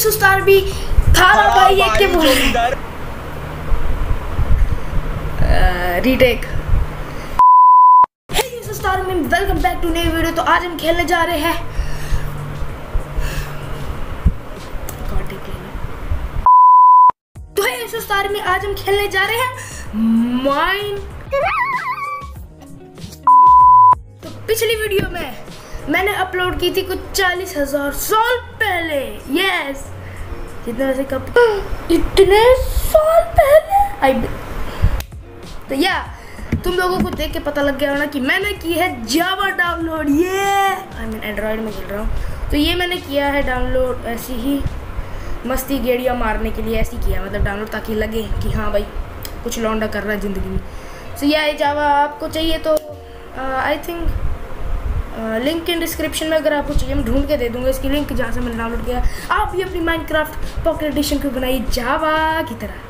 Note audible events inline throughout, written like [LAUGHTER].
सुस्तार भी थारा भाई एक के बोल रीटेक सुस्तार में वेलकम बैक टू नई वीडियो तो आज हम खेलने जा रहे हैं। तो हे में आज हम खेलने जा रहे हैं माइन तो पिछली वीडियो में मैंने अपलोड की थी कुछ चालीस हज़ार साल पहले। यस कितने वैसे कब इतने साल पहले? आई तो या तुम लोगों को देख के पता लग गया होना कि मैंने की है जावा डाउनलोड ये आई मीन एंड्रॉयड में खेल रहा हूँ। तो ये मैंने किया है डाउनलोड ऐसी ही मस्ती गेड़िया मारने के लिए ऐसे किया मतलब डाउनलोड ताकि लगे कि हाँ भाई कुछ लौंडा कर रहा है ज़िंदगी में। सो so, यह जावा आपको चाहिए तो I think link in description में अगर आपको चाहिए मैं ढूंढ के दे दूँगा इसकी लिंक जहाँ से मैंने डाउनलोड किया आप भी अपनी माइनक्राफ्ट पॉकेट एडिशन को बनाइए जावा की तरह।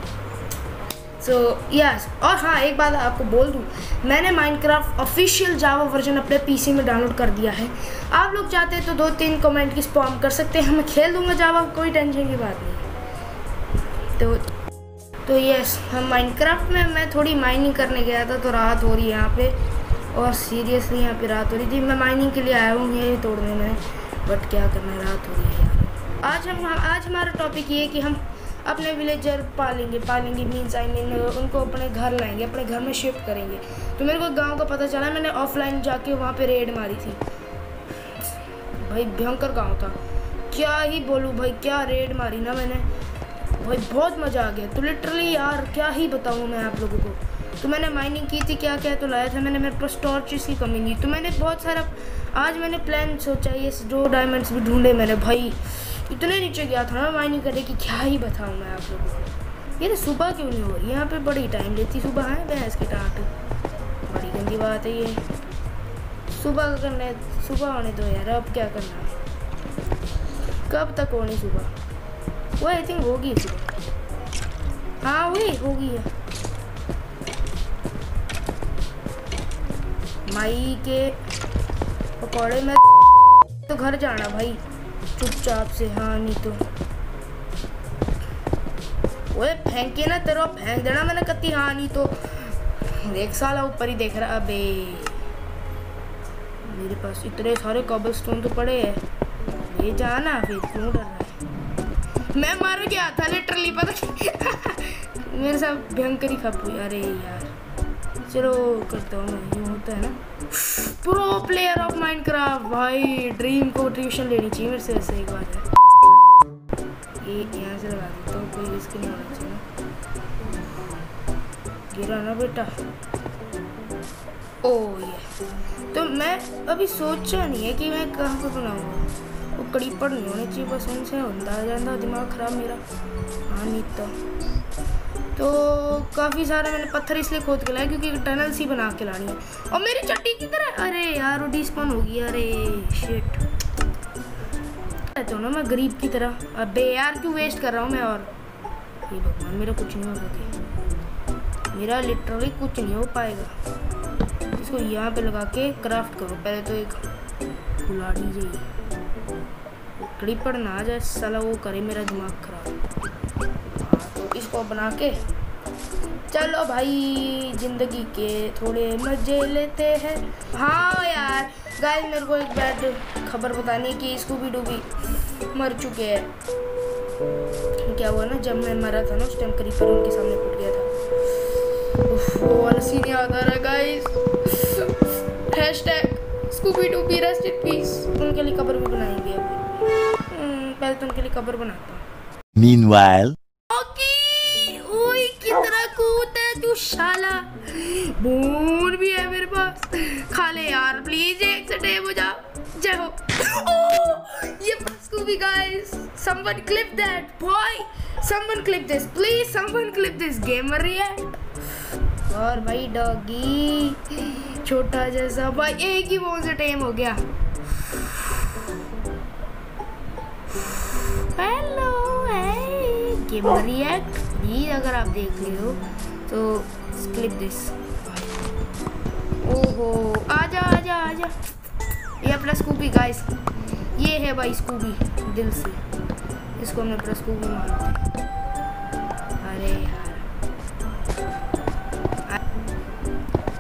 So so, yes yes. और हाँ एक बात आपको बोल दूँ मैंने माइनक्राफ्ट ऑफिशियल जावा वर्जन अपने पीसी में डाउनलोड कर दिया है। आप लोग चाहते हैं तो दो तीन कमेंट की स्पॉम कर सकते हैं मैं खेल दूँगा जावा कोई टेंशन की बात नहीं। तो तो यस हम माइनक्राफ्ट में मैं थोड़ी माइनिंग करने गया था तो राहत हो रही है यहाँ पे। और सीरियसली यहाँ पे रात हो रही थी। मैं माइनिंग के लिए आया हूँ, ये तोड़ने में। बट क्या करना रात हो रही है यार। आज हम, आज हमारा टॉपिक ये कि हम अपने विलेजर पालेंगे। पालेंगे मीन्स आई मीन उनको अपने घर लाएँगे, अपने घर में शिफ्ट करेंगे। तो मेरे को गाँव का पता चला, मैंने ऑफलाइन जाके वहाँ पे रेड मारी थी। भाई भयंकर गाँव था। क्या ही बोलूँ भाई, क्या रेड मारी ना मैंने। भाई बहुत मज़ा आ गया। तो लिटरली यार, क्या ही बताऊँ मैं आप लोगों को। तो मैंने माइनिंग की थी क्या क्या तो लाया था, मैंने मेरे पास टॉर्चेस की कमी नहीं। तो मैंने बहुत सारा, आज मैंने प्लान सोचा, ये दो डायमंड्स भी ढूंढे मैंने, भाई, इतने नीचे गया था ना माइनिंग करने की, क्या ही बताऊँ मैं आप लोगों को। ये तो सुबह क्यों नहीं हो रही? यहाँ पर बड़ी टाइम लेती सुबह, है, भैंस की टाट बड़ी गंदी बात है ये। सुबह करना, सुबह होने दो यार, अब क्या करना है? कब तक होनी सुबह? वो आई थिंक होगी सुबह। हाँ वही, होगी है। माई के पकौड़े में तो घर जाना भाई। चुपचाप से हाँ नहीं तो। ओए, फेंके ना तेरा फेंक देना मैंने कती हाँ नहीं तो। एक साल ऊपर ही देख रहा, अबे। मेरे पास इतने सारे कबल स्टोन तो पड़े हैं। ये जाना फिर क्यों डर रहा है? मैं मर गया था लिटरली पता [LAUGHS] मेरे साथ भयंकर ही खप हुई। अरे यार। चलो करता हूँ मैं, ये होता है ना। प्रो प्लेयर ऑफ़ माइनक्राफ्ट भाई ड्रीम को ट्यूशन लेनी चाहिए मेरे से ऐसे एक बात है। ये यहाँ से लगा देता हूँ, कोई रिस्क नहीं होना चाहिए गिरा ना बेटा। ओ ये तो मैं अभी सोचा नहीं है कि मैं कहाँ पर बनाऊँगा। वो कड़ी नहीं होनी चाहिए, बस उनसे जाता दिमाग ख़राब मेरा। हाँ नहीं तो तो काफ़ी सारे मैंने पत्थर इसलिए खोद के लाए क्योंकि टनल सी बना के लानी है। और मेरी चट्टी की तरह अरे यार, वो डिस्पॉन होगी अरे शिट तो ना मैं गरीब की तरह। अबे यार, क्यों वेस्ट कर रहा हूँ मैं और? ये भगवान मेरा कुछ नहीं होगा मेरा लिटरली कुछ नहीं हो पाएगा। इसको यहाँ पे लगा के क्राफ्ट करो। पहले तो एक गुलाड़ी कड़ी पर ना आ जाए, साला वो करे, मेरा दिमाग खराब। इसको बना के। चलो भाई, ज़िंदगी के थोड़े मज़े लेते हैं। हाँ यार, गाइस, मेरे को एक बैड खबर बतानी कि स्कूबी डूबी मर चुके हैं। क्या हुआ ना, जब मैं मरा था ना, उस टाइम करीब पर उनके सामने फुट गया था। वो वाला सीन याद आ रहा है गाइस पीस उनके लिए कब्र भी बनाएँगे अभी पहले तो उनके लिए कब्र बनाता हूँ। Meanwhile तू शाला। बून भी है मेरे पास। खा ले यार प्लीज़ एक से हो जा। जय हो। ये Scooby guys someone clip that boy someone clip this please someone clip this gamer react और भाई डॉगी छोटा जैसा। भाई, एक ही फ़ोन से टेम हो गया। हेलो गेमर रिएक्ट प्लीज़ अगर आप देख रहे हो तो क्लिप दिस ओहो, आजा आजा आजा। ये अपना स्कूबी गाइस ये है भाई स्कूबी दिल से। इसको हमने प्रेस को भी मारते अरे यार।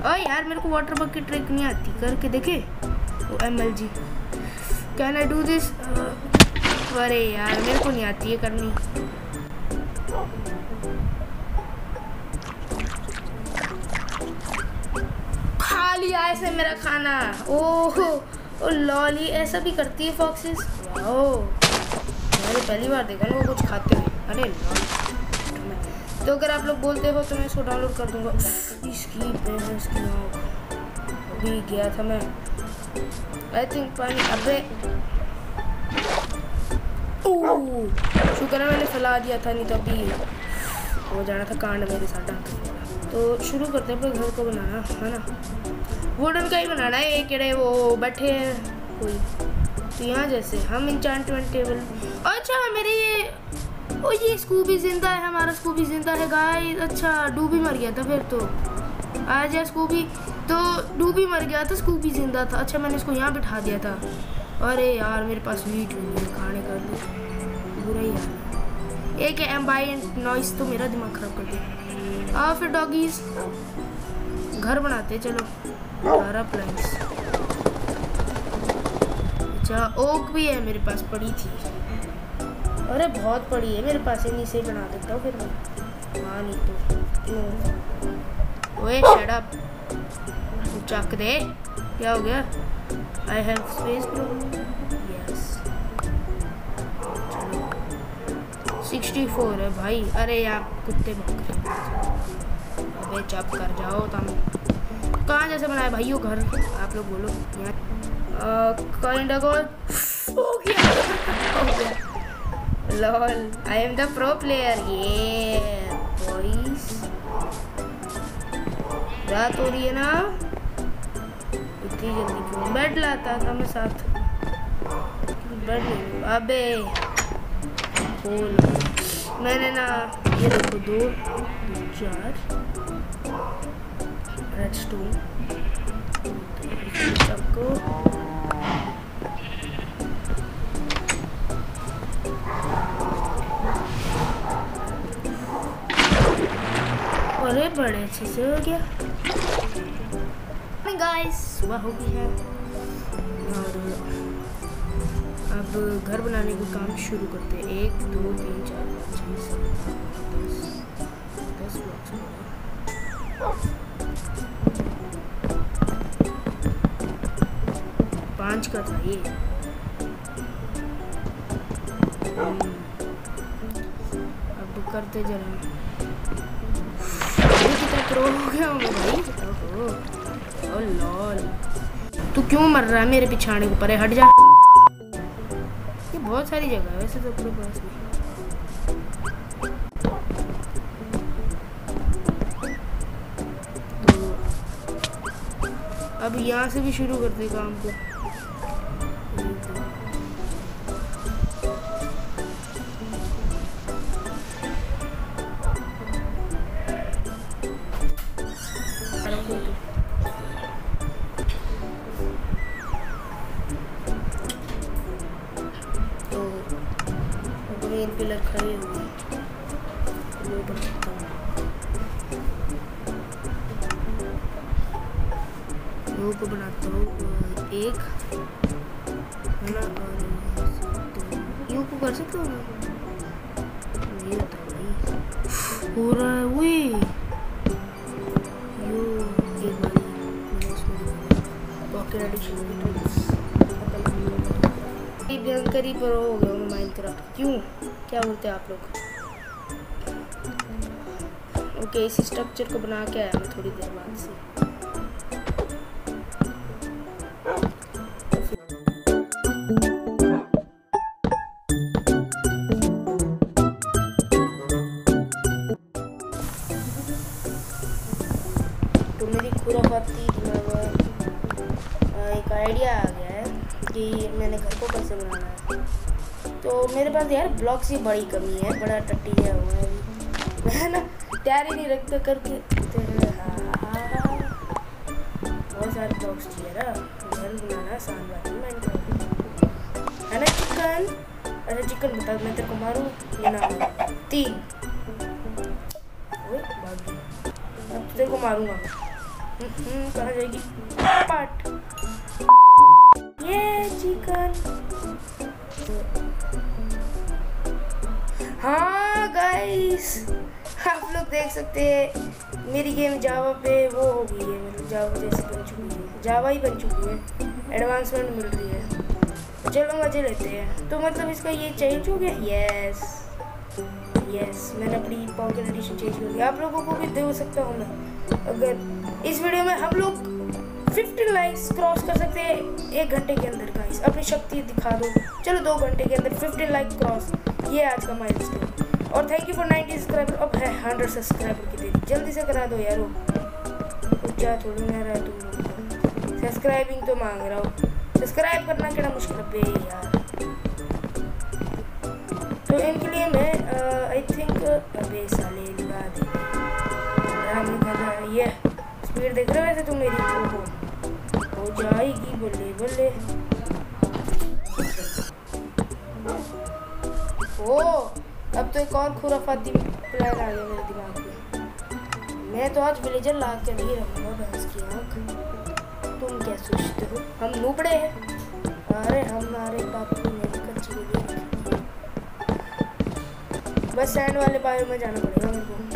ओ यार, मेरे को वाटर बग की ट्रिक नहीं आती। करके देखे? वो M L G can I do this अरे यार, मेरे को नहीं आती है करनी। खा लिया ऐसे मेरा खाना। ओह लॉली, ऐसा भी करती है फॉक्सेस वाओ। मैंने पहली बार देखा ना वो कुछ खाते हुए अरे लॉल तो अगर आप लोग बोलते हो तो मैं इसको डाउनलोड कर दूँगा। इसकी पेरेंट्स की अभी गया था मैं। आई थिंक पानी, अबे। शुक्र है मैंने फैला दिया था, नहीं तो अभी हो जाना था कांड मेरे साथ डंक तो शुरू करते हैं अपने घर को बनाना, है ना? वुडन का ही बनाना है केड़े, वो बैठे हैं, कोई। तो यहाँ जैसे, हम इंचांटमेंट टेबल अच्छा मेरे ये, ओ, ये स्कूबी ज़िंदा है, हमारा स्कूबी ज़िंदा है गाय अच्छा डूबी मर गया था फिर तो। आ जा स्कूबी तो डूबी मर गया था स्कूबी ज़िंदा था। अच्छा मैंने इसको यहाँ बिठा दिया था। अरे यार, मेरे पास वीट नहीं है, खाने का बुरा ही हाल एक एम्बाइंट नॉइस तो मेरा दिमाग ख़राब कर दिया आ फिर डॉगीज घर बनाते, चलो। सारा प्लान्स अच्छा ओक भी है मेरे पास, पड़ी थी। अरे, बहुत पड़ी है। मेरे पास इन्हीं से बना देता हूँ फिर मैं। हाँ नहीं तो। ओए शट अप चक दे। क्या हो गया? I have space yes sixty four है भाई। अरे यार कुत्ते भौंक रहे हैं अबे चप कर जाओ तुम कहाँ जैसे बनाए भाई घर? आप लोग बोलो। ऑफ़ हो lol I am the pro player ये बॉयज़ रात हो रही है ना। इतनी जल्दी क्यों? बेड लाता था मैं साथ। बेड अबे, बोल। मैंने ना, ये देखो, दो, चार। रेड स्टोन सबको। अरे बड़े अच्छे से हो गया। गाइस सुबह हो गई है। और अब घर बनाने का काम शुरू करते हैं। एक दो तीन चार पाँच छः सात दस दस ब्लॉक्स पाँच का था ये। हम्म, अब करते जरा। प्रो हो गया भाई। Oh lol. तू क्यों मर रहा है मेरे पिछाड़े को परे हट जा। ये बहुत सारी जगह है वैसे तो अपने पास में तो अब यहाँ से भी शुरू करते काम को। की भयंकर ही पर हो गया मैं माइनक्राफ्ट क्यों? क्या बोलते हैं आप लोग? ओके इसी स्ट्रक्चर को बना के आया मैं थोड़ी देर बाद से। तो मेरी खुराफाती दिमाग एक आइडिया आ गया। है कि मैंने घर को कैसे बनाना है। तो मेरे पास यार ब्लॉक्स की बड़ी कमी है बड़ा टट्टी गया हुआ है मैं ना तैयार ही नहीं रखते करके। हाँ, हाँ, हाँ। बहुत सारे ब्लॉक्स चाहिए ना। घर बनाना आसान बात माइनक्राफ्ट है ना चिकन? अच्छा चिकन बता मैं तेरे को मारूं? या ना तीन। अब तेरे को मारूँगा हम्म, हम्म, कहाँ जाएगी? पट ये हाँ गाइस आप लोग देख सकते हैं, मेरी गेम जावा पे वो हो गई है मतलब जावा जैसे बन चुकी है। जावा ही बन चुकी है। एडवांसमेंट मिल रही है। चलो, मज़े लेते हैं। तो मतलब इसका ये चेंज हो गया? यस यस मैंने अपनी पॉकेट एडिशन चेंज कर दिया आप लोगों को भी दे सकता हूँ मैं। अगर इस वीडियो में हम लोग 50 लाइक्स क्रॉस कर सकते हैं एक घंटे के अंदर गाइस अपनी शक्ति दिखा दो। चलो दो घंटे के अंदर 50 लाइक क्रॉस। ये आज का माइलस्टोन और थैंक यू फॉर 90 सब्सक्राइबर अब है 100 सब्सक्राइबर की देरी। जल्दी से करा दो यारो। क्या थोड़ी ना रहा तुम सब्सक्राइबिंग तो मांग रहा हूँ। सब्सक्राइब करना केड़ा मुश्किल है यार। तो इनके लिए मैं आई थिंक अबे साले लगा दे ये स्पीड देख रहे हो वैसे तुम मेरी? ओहो। हो जाएगी बल्ले बल्ले ओ, अब तो एक और खुराफाती प्लान आ गया मेरे दिमाग में। मैं तो आज विलेजर ला कर ही रहूँगा, भैंस की आँख। तुम क्या सोचते हो? हम नूबड़े हैं। अरे हमारे बापू ने कच्ची बस सैंड वाले बायो में जाना पड़ेगा मेरे को।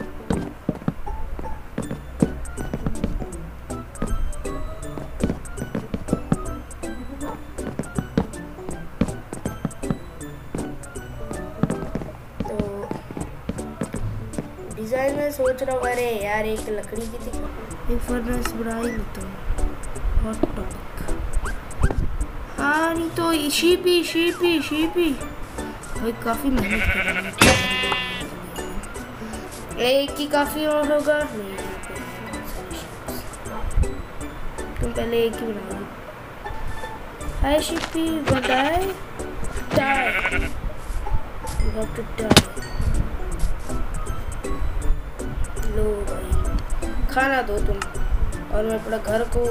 डिज़ाइन में सोच रहा हूँ, अरे यार, एक लकड़ी की थी एक फर्नेस बना लेता हूँ। हॉट टॉपिक हाँ नहीं तो शीपी शीपी शीपी भाई, काफ़ी मेहनत कर रही है। एक ही काफ़ी और होगा? नहीं। तुम पहले एक ही बनाओ हाय शीपी बताए? die you have to die खाना दो तुम। और मैं अपना घर को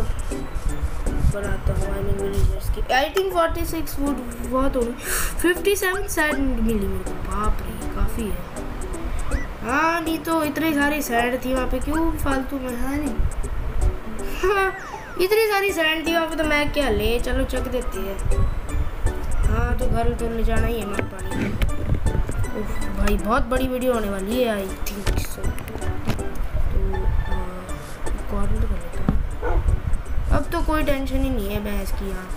बनाता हूँ आई मीन विलेजर्स की थिंक फोर्टी सिक्स वुड बहुत होगी फिफ्टी सेवन सैंड मिली मेरे को। बाप रे, काफ़ी है। हाँ नहीं तो इतनी सारी सैंड थी वहाँ पे। क्यों फालतू में हाँ नहीं? हाँ इतनी सारी सैंड थी वहाँ पे तो मैं क्या ले? चलो चक देते हैं। हाँ तो घर तो ले जाना ही है हमारे पानी। भाई, बहुत बड़ी वीडियो होने वाली है आई थिंक अब तो कोई टेंशन ही नहीं है भैंस की यहाँ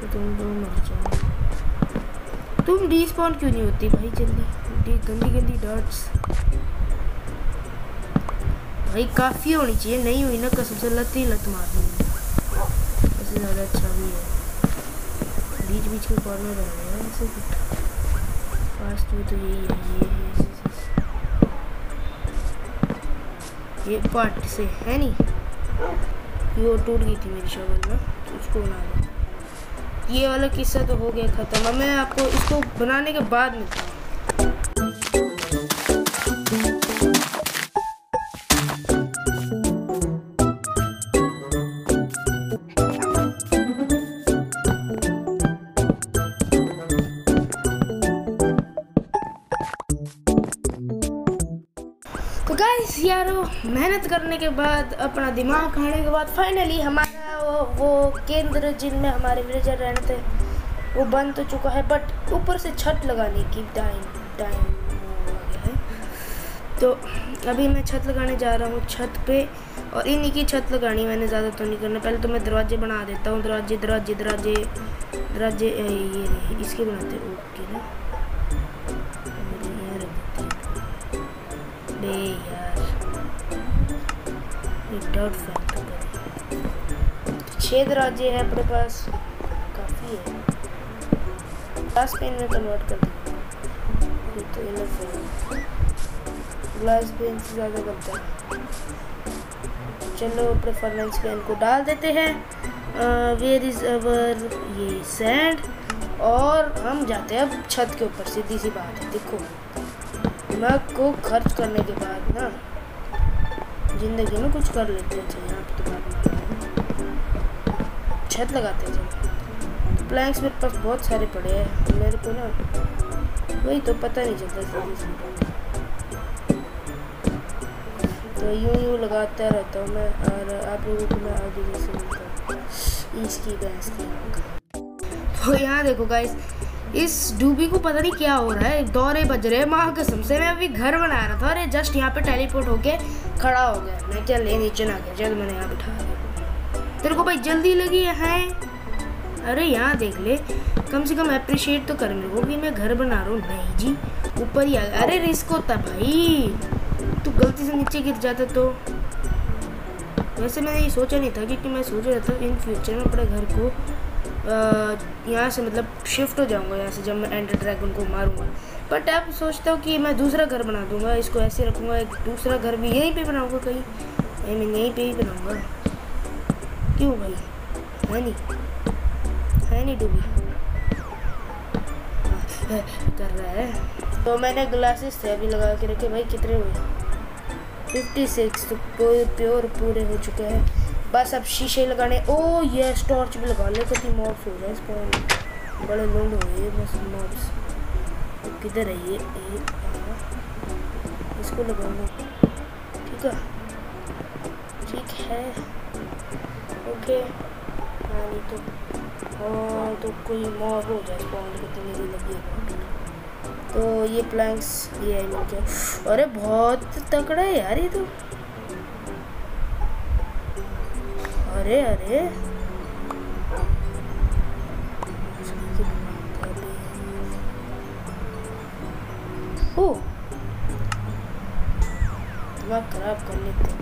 तो तुम दो मर जाओ। तुम डिस्पॉन्ड क्यों नहीं होती भाई जल्दी? डी गंदी गंदी डर्ट्स भाई काफ़ी होनी चाहिए, नहीं हुई ना कसम से लत ही लत मार दूँगी उससे ज़्यादा अच्छा भी है। बीच बीच के कॉर्नर रह रहे हैं ऐसे फास्ट में तो यही है, ये ये पार्ट से है नहीं। वो टूट गई थी मेरी शवल में तो उसको बना दो ये वाला किस्सा तो हो गया ख़त्म। मैं आपको इसको बनाने के बाद मिलता हूँ। तो यारो मेहनत करने के बाद अपना दिमाग खाने के बाद फाइनली हमारा वो, वो केंद्र जिनमें हमारे विलेजर रहने थे वो बन तो चुका है बट ऊपर से छत लगाने की टाइम टाइम तो अभी मैं छत लगाने जा रहा हूँ छत पे और इन्हीं की छत लगानी मैंने ज़्यादा तो नहीं करना। पहले तो मैं दरवाजे बना देता हूँ दरवाजे दरवाजे दरवाजे दरवाजे ये इसके बनाते ओके ना। डॉट फैक्ट तो छः दरवाजे हैं अपने पास। काफ़ी है। ग्लास पेन में कन्वर्ट कर दिया ये तो इनफ है। ग्लास पेन से ज़्यादा बनता है। चलो अपने फर्नेंस पेन को डाल देते हैं। वेयर इज़ अवर ये सैंड और हम जाते हैं अब छत के ऊपर। सीधी सी बात है। देखो, दिमाग को खर्च करने के बाद ना। ज़िंदगी में कुछ कर लेते हैं यहाँ पे तो बात छत लगाते हैं चलो प्लैंक्स मेरे पास बहुत सारे पड़े हैं। मेरे को ना, वही तो पता नहीं चलता तो यूँ यूँ लगाता रहता हूँ मैं, और आप लोगों को मैं आगे जैसे मिलता हूँ। इसकी भैंस की तो यहाँ देखो गाइस इस डूबी को पता नहीं क्या हो रहा है, दौरे बज रहे हैं। माँ कसम से मैं अभी घर बना रहा था अरे जस्ट यहाँ पे टेलीपोर्ट होके खड़ा हो गया। मैं चल नीचे ना गया। चल, मैंने यहाँ बिठा तेरे को भाई जल्दी लगी है अरे यहाँ देख ले। कम से कम अप्रिशिएट तो कर मेरे को कि मैं घर बना रहा हूँ। नहीं जी, ऊपर ही आ गया। अरे रिस्क होता भाई। तू गलती से नीचे गिर जाता तो। वैसे मैंने ये सोचा नहीं था क्योंकि मैं सोच रहा था इन फ्यूचर में अपने घर को यहाँ से मतलब शिफ्ट हो जाऊँगा यहाँ से जब मैं एंडर ड्रैगन को मारूँगा। बट अब सोचता हूँ कि मैं दूसरा घर बना दूँगा इसको ऐसे रखूँगा एक दूसरा घर भी यहीं पे बनाऊँगा कहीं। आई मीन यहीं पे ही बनाऊँगा। क्यों भाई? है नहीं। है नहीं डूबी। हाँ, कर रहा है। तो मैंने ग्लासेस से अभी लगा के रखे भाई कितने हुए फिफ्टी सिक्स तो प्योर पूरे हो चुके हैं। बस अब शीशे लगाने, ओ ये टॉर्च भी लगा ले कभी मॉब्स हो जाए स्पॉन बड़े लोड हो गए, बस मॉब्स तो किधर है ये? इसको लगाऊँगा। ठीक है? ठीक है। ओके। हाँ नहीं तो हाँ तो कोई मॉब हो जाए स्पॉन कितनी देर लगी तो ये प्लैंक्स ये है अरे, बहुत तकड़ा है यार ये तो। अरे अरे। ओ। दिमाग खराब कर लेते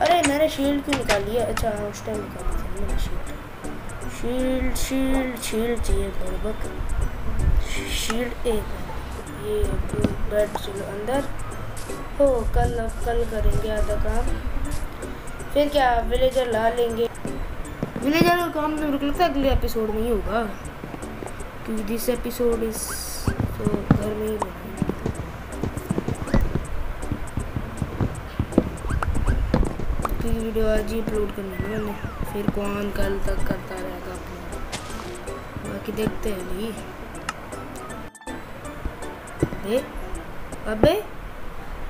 अरे, मैंने शील्ड क्यों निकाल लिया अच्छा हाँ उस टाइम निकाल थी मैंने शील्ड शील्ड शील्ड शील्ड चाहिए बर्बक शील्ड एक ये बेड चलो, अंदर। हो, कल कल करेंगे आधा काम। फिर क्या विलेजर ला लेंगे? विलेजर का काम तो रुक लगता अगले एपिसोड में ही होगा। क्योंकि दिस एपिसोड इज़ तो घर में ही क्योंकि वीडियो आज ही अपलोड करनी है मैंने। फिर कौन कल तक करता रहेगा अपना। बाकी देखते हैं भाई अबे,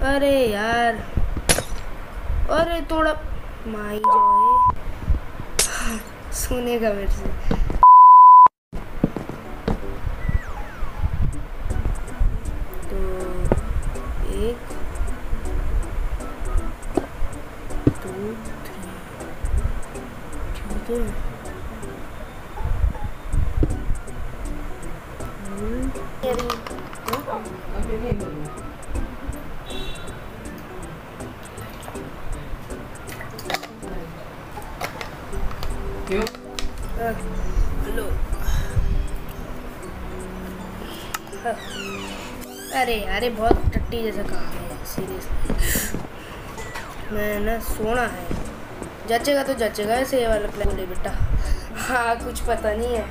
अरे यार। अरे, थोड़ा माई जो है सुनेगा मेरे से। तो एक टू थ्री ठीक है? हेलो अरे अरे बहुत टट्टी जैसा काम है सीरियसली मैं ना सोना है। जचेगा तो जचेगा ऐसे ये वाला प्लान ले बेटा। हाँ कुछ पता नहीं है।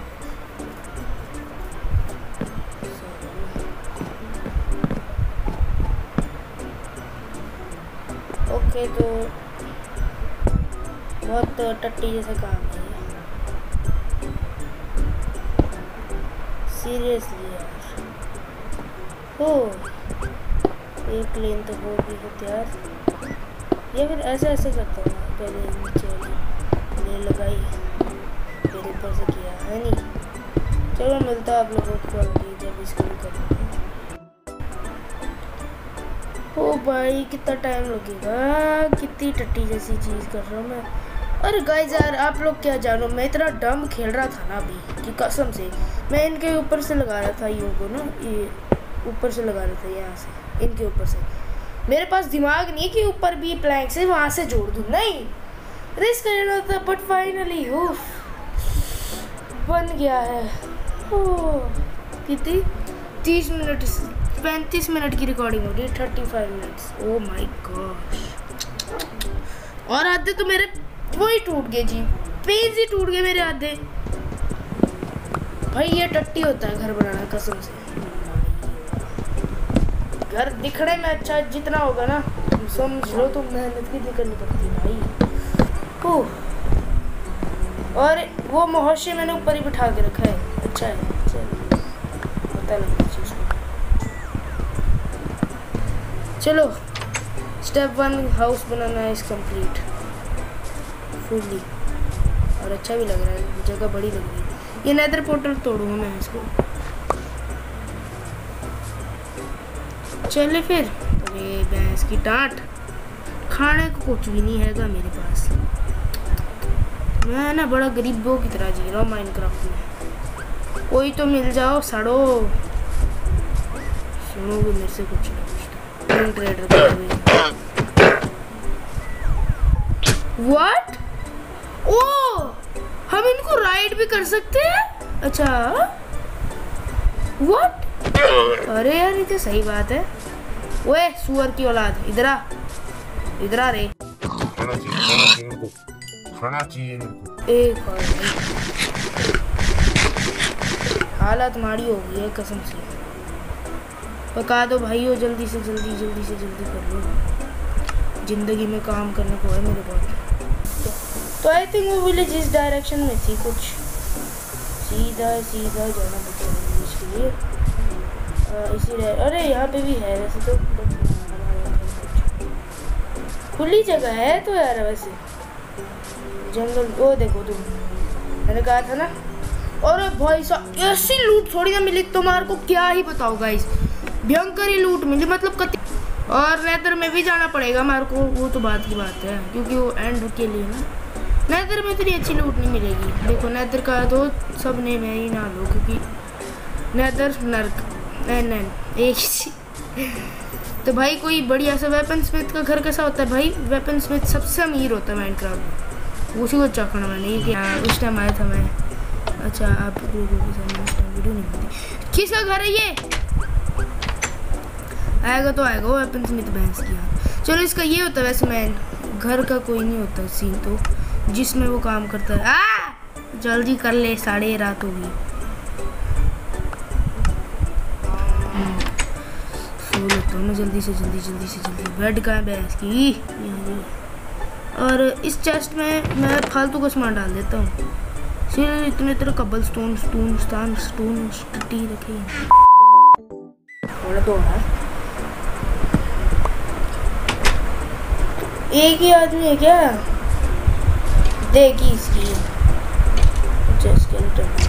ओके तो बहुत टट्टी जैसा काम है। सीरियसली हो एक लेन तो हो भी है तैयार। या फिर ऐसे ऐसे करता हूँ पहले नीचे ले लगाई। फिर ऊपर से किया। है नहीं। चलो, मिलता आप लोगों को जब इसको कर ओ भाई, कितना टाइम लगेगा। कितनी टट्टी जैसी चीज़ कर रहा हूँ मैं। अरे गाइस यार, आप लोग क्या जानो। मैं इतना डम खेल रहा था ना अभी, कि कसम से। मैं इनके ऊपर से लगा रहा था यूँ को ना, ये ऊपर से लगा रहा था, यहाँ से, इनके ऊपर से। मेरे पास दिमाग नहीं कि ऊपर भी प्लैंक से वहाँ से जोड़ दूँ। नहीं। रिस्क लेना था बट फाइनली हो बन गया है। कितनी? तीस मिनट पैंतीस मिनट की रिकॉर्डिंग होगी thirty five minutes oh my god और आधे तो मेरे वो ही टूट गए जी। पेज ही टूट गए मेरे आधे। भाई, ये टट्टी होता है घर बनाना, कसम से। घर दिखने में अच्छा जितना होगा ना, समझ लो तो मेहनत की करनी पड़ती है भाई। ओह। और वो मोहशे मैंने ऊपर ही बिठा के रखा है। अच्छा है चलो पता लग चीज़ को। चलो स्टेप वन हाउस बनाना इज़ कंप्लीट फुल्ली और अच्छा भी लग रहा है, जगह बड़ी लग रही है। ये नैदर पोर्टल तोड़ूँगा मैं इसको। चले फिर। अरे भैंस की टाट खाने को कुछ भी नहीं हैगा मेरे पास। मैं ना बड़ा गरीबों की तरह जी रहा हूँ माइनक्राफ्ट में। कोई तो मिल जाओ, सड़ो। सुनोगे मेरे से कुछ ना ट्रेडर व्हाट ओ! हम इनको राइड भी कर सकते हैं? अच्छा। व्हाट अरे यार, ये तो सही बात है। ओए सुअर की औलाद इधर आ। इधर आ रे। खाना चाहिए इनको एक और हालत माड़ी हो गई है कसम से। पका दो भाई हो जल्दी से जल्दी जल्दी से जल्दी कर लो। ज़िंदगी में काम करने को है मेरे पास। तो आई थिंक वो विलेज इस डायरेक्शन में थी कुछ। सीधा सीधा जाना पड़ता है विलेज लिए। इसी अरे यहाँ पे भी है वैसे तो। खुली जगह है तो यार वैसे। जंगल वो देखो तुम। मैंने कहा था ना और भाई साहब, ऐसी लूट थोड़ी ना मिली, तुम्हारे को क्या ही बताओ गाइस भयंकर ही लूट मिली मतलब कति और नेदर में भी जाना पड़ेगा हमारे को, वो तो बात की बात है, क्योंकि वो एंड के लिए ना। नेदर में इतनी अच्छी लूट नहीं मिलेगी। देखो नेदर का तो सबने मैं ही ना लो, क्योंकि नेदर नर्क एन एन एक। तो भाई कोई बढ़िया सा वेपन स्मिथ का घर कैसा होता है भाई? वेपन स्मिथ सबसे अमीर होता है माइनक्राफ्ट में उसी को चखना मैंने ये कि हाँ उस टाइम आया था मैं। अच्छा आप वीडियो नहीं बनती किसका घर है ये? आएगा तो आएगा, वो वेपन स्मिथ भैंस की हाँ चलो इसका ये होता है वैसे मैं, घर का कोई नहीं होता सीन तो जिसमें वो काम करता है। आ! जल्दी कर ले, साढ़े रात होगी सो लेता हूँ मैं जल्दी से जल्दी जल्दी से जल्दी। बेड कहाँ है भैंस की? और इस चेस्ट में मैं फालतू का सामान डाल देता हूँ। सिर्फ़ इतने तरह कबल स्टोन स्टोन स्टान स्टोन स्टी रखे हैं। थोड़ा तो एक ही आदमी है क्या? देखी इसकी। अच्छा skeleton है।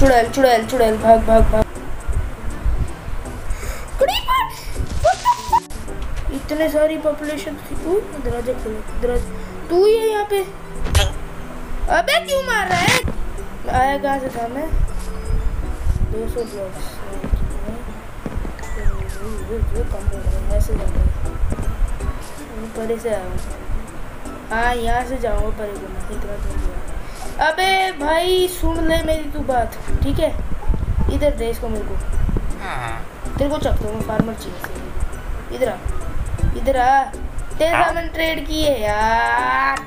चुड़ैल चुड़ैल चुड़ैल भाग भाग भाग? इतने सारी पॉपुलेशन थी। दरवाज़ा खोलो दरवाज़ा। तू ही है यहाँ पे। अबे क्यों मार रहा है? आया कहाँ से था मैं? 200 ब्लॉक्स कम हो रहा है। ऐसे परे से आऊँ हाँ। यहाँ से जाऊँगा परे को मैं इतना दूर। अबे भाई सुन ले मेरी तू बात ठीक है? इधर दे इसको मेरे को। तेरे को चकता हूँ मैं फार्मर चाहिए इधर आ इधर आ। तेरे साथ मैंने ट्रेड की है यार।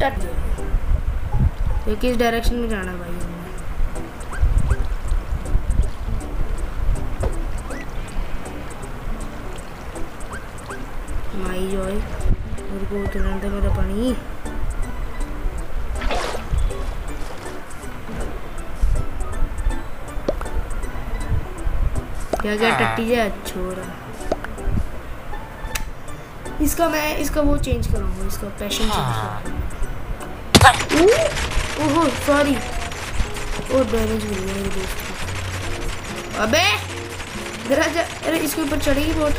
टट ये किस डायरेक्शन में जाना भाई? माई जॉय मेरे को उतरने दे मेरा पानी। क्या क्या टट्टी जाए छोरा इसका मैं इसका वो चेंज करूँगा इसका पैशन चेंज करूँगा ओहो सॉरी ओ डैमेज मिल गया मेरे दोस्त अबे! जा। अरे इसके ऊपर चढ़ेगी बहुत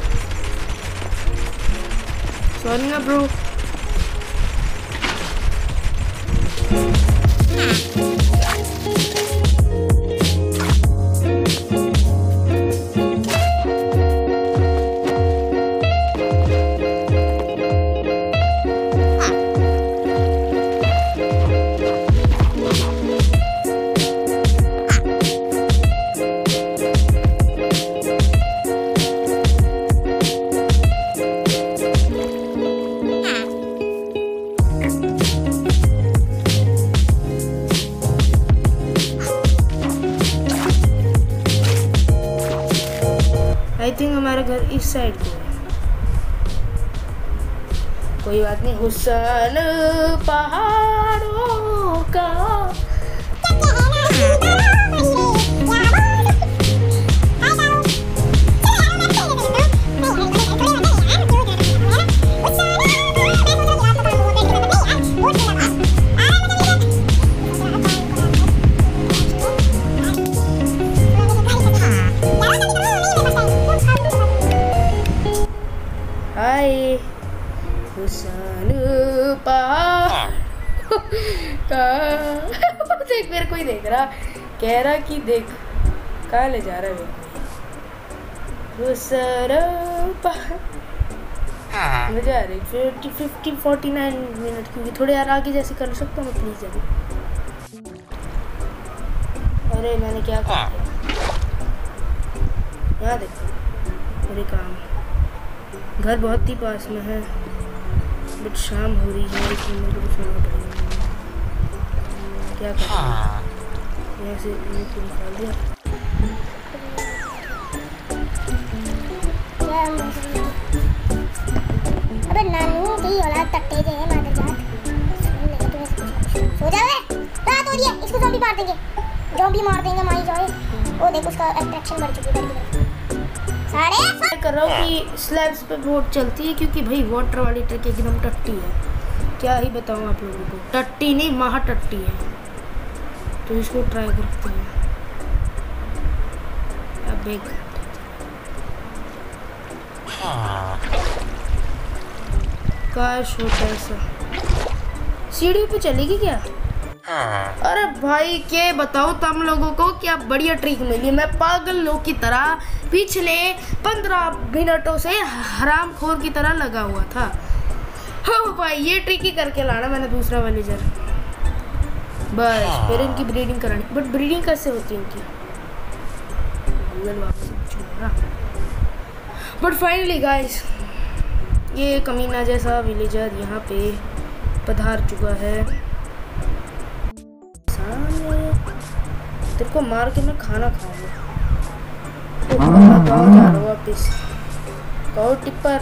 सॉरी ना ब्रो देख मेरे को ही देख रहा। कह रहा कि देख कहाँ ले जा रहा है मेरे को हुसन पहाड़। मज़ा आ रही। Fifty fifty forty nine minute क्योंकि थोड़े यार आगे जैसे कर सकता हूँ प्लीज़ अभी अरे मैंने क्या कर दिया यहाँ देखो। मेरे काम। घर बहुत ही पास में है। बट शाम हो रही है इसलिए मेरे को सोना पड़ेगा। क्या करें यहाँ से तो निकाल दिया। अबे नानू की औलाद तट्टे जे है मादर जात सो जा बे रात हो रही है इसको ज़ॉम्बी मार देंगे। ज़ॉम्बी मार देंगे माई जाए। ओ देख उसका अट्रैक्शन बढ़ चुकी है मैं कर रहा हूँ कि स्लैब्स पे बोट चलती है क्योंकि भाई वाटर वाली ट्रक एकदम टट्टी है। क्या ही बताऊँ आप लोगों को? टट्टी नहीं महा टट्टी है। तो इसको ट्राई करते हैं। अब एक काश होता ऐसा। सीढ़ी पे चलेगी क्या? अरे भाई, के बताओ तुम लोगों को क्या बढ़िया ट्रिक मिली। मैं पागल लोग की तरह पिछले पंद्रह मिनटों से हराम खोर की तरह लगा हुआ था। हाँ भाई, ये ट्रिक ही करके लाना मैंने दूसरा विलेजर बस फिर इनकी ब्रीडिंग करानी बट ब्रीडिंग कैसे होती है इनकी? बट फाइनली गाइस ये कमीना जैसा विलेजर यहाँ पे पधार चुका है। तेरे को मार के मैं खाना खाऊँगा। तो वापिस? कहो टिप्पर।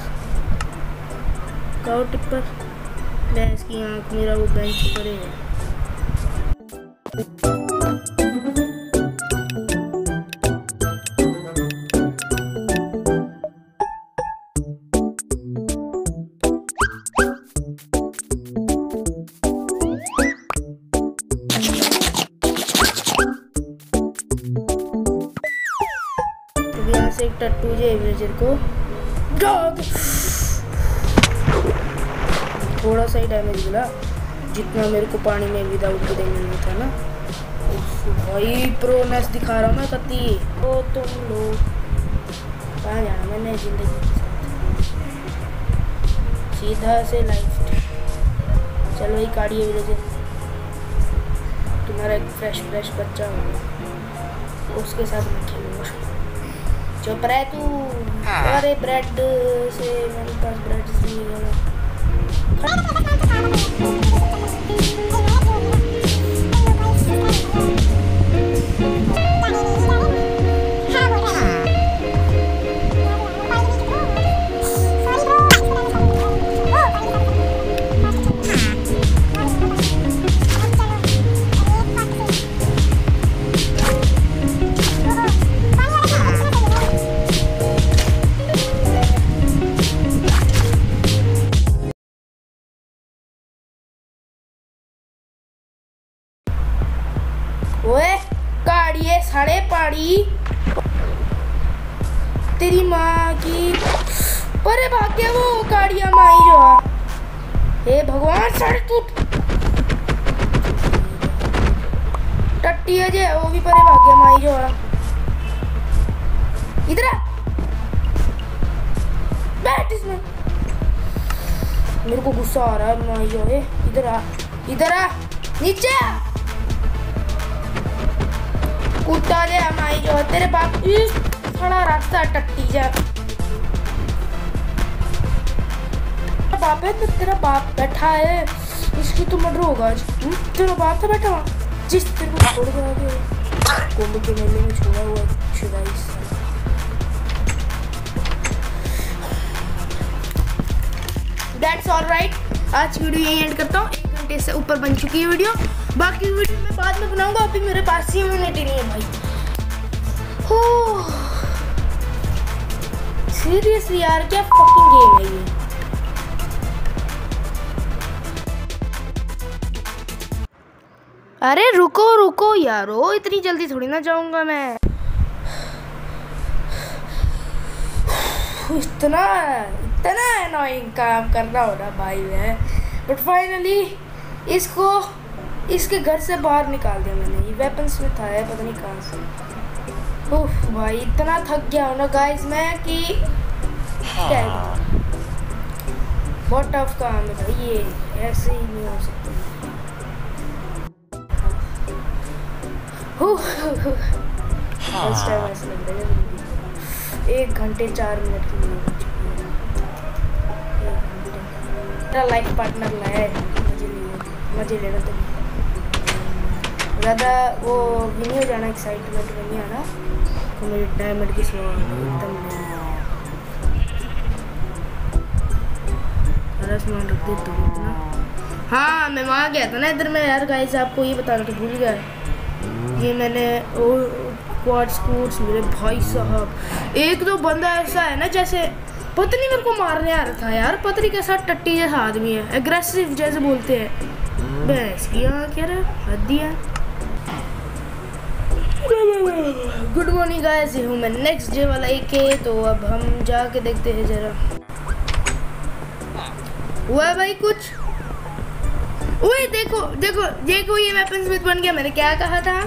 कहो टिप्पर। भैंस की आँख मेरा वो बेंच पर है। से एक टट्टू जे विलेजर को। थोड़ा सा ही डैमेज मिला। जितना मेरे को पानी में विदाउट कदे मिलना था ना। भाई प्रोनेस दिखा रहा हूँ मैं कति ओ तुम लोग। कहाँ जाना मैंने ज़िंदगी सीधा से लाइफ चलो भाई काटिए विलेजर तुम्हारा एक फ्रेश फ्रेश बच्चा होगा। उसके साथ मैं खेलूँगा। चुप रह तू। अरे ब्रेड से मेरे पास ब्रेड से नहीं है। है, तेरे बाप इस खड़ा रास्ता टट्टी जा। बाप है तो तेरा बाप बैठा है। इसकी तो मर्डर होगा हम्म? तेरा बाप था बैठा वहाँ जिस तेरे को छोड़ के आगे कुंभ के मेले में छोड़ा हुआ शुदाई दैट्स ऑल राइट आज वीडियो यही एंड करता हूँ। एक घंटे से ऊपर बन चुकी है वीडियो। बाकी वीडियो मैं बाद में बनाऊँगा अभी मेरे पास ही मिनट नहीं है भाई। हो सीरियसली यार, क्या फकिंग गेम है ये? अरे रुको रुको यारो, इतनी जल्दी थोड़ी ना जाऊँगा मैं। इतना इतना अनोइंग काम करना हो रहा भाई मैं। बट फाइनली इसको, इसके घर से बाहर निकाल दिया मैंने। ये वेपन्स में था है पता नहीं कहाँ से। उफ भाई इतना थक गया हूँ ना गाइस मैं कि क्या बहुत टफ काम है भाई ये ऐसे ही नहीं हो सकता। है। एक घंटे चार मिनट की है मेरा लाइफ पार्टनर लाया है मज़े लिए मज़े ले रहा था ज़्यादा वो भी नहीं हो जाना एक्साइटमेंट में नहीं आना। तो मेरी डायमंड की स्लो एकदम सामान रख देता हूँ इतना हाँ मैं वहाँ गया था ना इधर मैं, यार गाइस आपको ये बताना तो भूल गया। ये मैंने क्वाड स्कूट्स मेरे भाई साहब। एक दो बंदा ऐसा है ना, जैसे पता नहीं मेरे को मारने आ रहा था, यार। पता नहीं कैसा टट्टी जैसा आदमी है एग्रेसिव जैसे बोलते हैं। भैंस की यहाँ क्या रहा हद दिया गुड मॉर्निंग गाइस हूँ मैं नेक्स्ट डे वाला एक के तो अब हम जाके देखते हैं जरा। हुआ है भाई कुछ? ओए, देखो देखो देखो ये वेपन स्मिथ बन गया। मैंने क्या कहा था?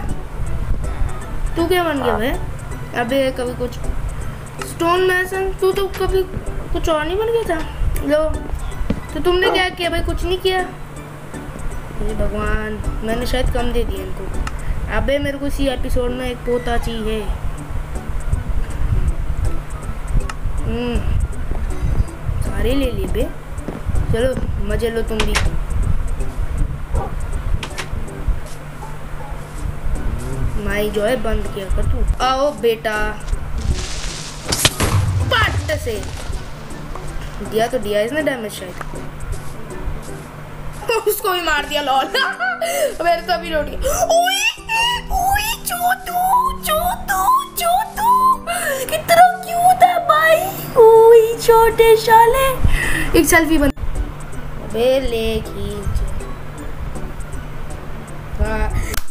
तू क्या बन गया भाई? अबे, कभी कुछ स्टोन मैसन तू तो कभी कुछ और नहीं बन गया था? लो तो तुमने क्या किया भाई? कुछ नहीं किया? भगवान, मैंने शायद कम दे दिया इनको। अबे, मेरे को इसी एपिसोड में एक पोता चाहिए। हम्म सारे ले लिए बे। चलो, मज़े लो तुम भी। माई जो है, बंद किया कर तू। आओ बेटा। पट से। दिया तो दिया इसने डैमेज शायद। [LAUGHS] उसको भी मार दिया लॉल [LAUGHS] मेरे तो अभी रोट गया। कितना क्यूट है भाई ओए, छोटे शाले एक सेल्फी बन। अबे ले खींच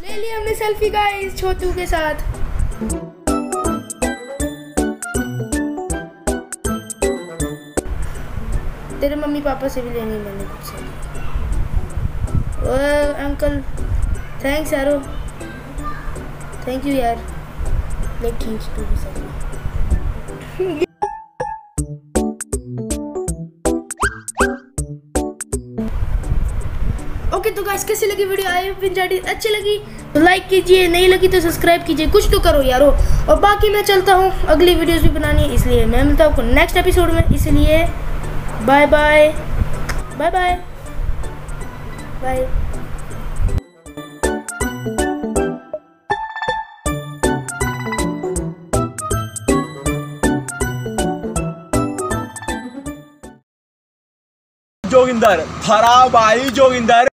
ले हमने सेल्फी गाइस छोटू के साथ। तेरे मम्मी पापा से भी लेनी मैंने कुछ। अंकल थैंक्स यारो थैंक यू यार। भी ओके तो गाइस कैसी लगी वीडियो आई होप एंजॉयड अच्छी लगी? तो लाइक कीजिए, नहीं लगी तो सब्सक्राइब कीजिए। कुछ तो करो यारो। और बाकी मैं चलता हूँ। अगली वीडियोस भी बनानी है, इसलिए मैं मिलता हूँ आपको नेक्स्ट एपिसोड में। इसलिए bye bye bye bye bye Joginder थराबाई Joginder.